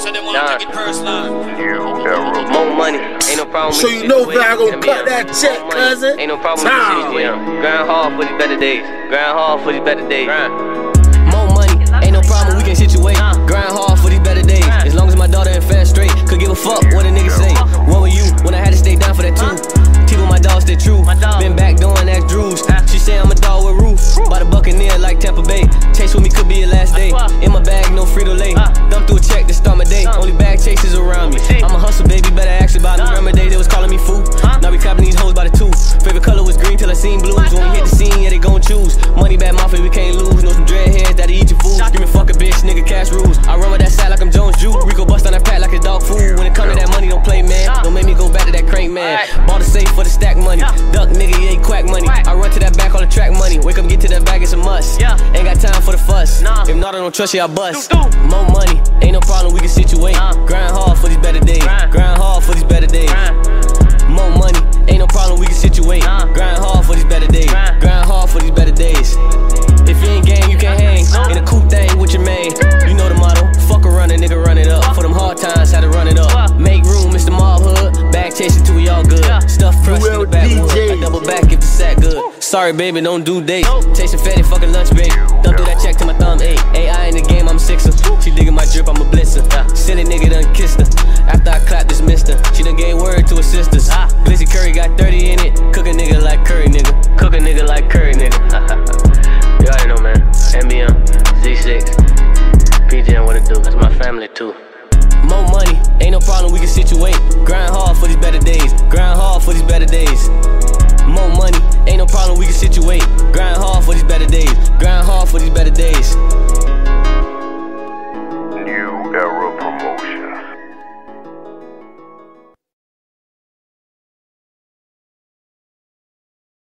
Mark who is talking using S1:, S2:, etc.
S1: So they wanna take it personal.
S2: More money, ain't no problem.
S3: So you know Val gonna cut that check, cousin.
S2: Ain't no problem
S3: Time.
S2: with this shit. Grind hard for these better days. Grind hard for these better days.
S4: More money, ain't no problem, we can situate. Grind hard for these better days. As long as my daughter and fast straight, could give a fuck last day. In my bag, no Frito Lay. Dump through a check to start my day. Only bag chasers around me. I'm a hustle, baby, better ask about me. Remember day they was calling me fool. Now we clapping these hoes by the two. Favorite color was green till I seen blues. When we hit the scene, yeah, they gon' choose. Money bad mafia, we can't lose. Know some dread heads that'll eat your food. Screaming fuck a bitch, nigga, cash rules. I run with that side like I'm Jones Jew. Rico bust on that pack like it's dog food. When it come to that money, don't play, man. Don't make me go back to that crank, man. Bought a safe for the stack money. Duck, nigga, you ain't quack money. I run to that back on the track money. Wake up, get to that bag, it's a must. Got time for the fuss. Nah. If not, I don't trust you, I bust. More money, good. Stuff crushed in the backwood. I double back if the sack good. Sorry, baby, don't do dates. Tasting fatty, fucking lunch break. Dump through that check to my thumb eight. AI in the game, I'm sixer. She digging my drip, I'm a blitzer. Uh, silly nigga done kissed her. After I clapped, dismissed her. She done gave word to her sisters. Glizzy Curry got 30 in it. Cook a nigga like Curry, nigga. Cook a nigga like Curry, nigga. you already know, man. MBM, Z6, PJM, what it do? That's my family, too. More money, ain't no problem, we can situate. Grind hard for these better days. Grind hard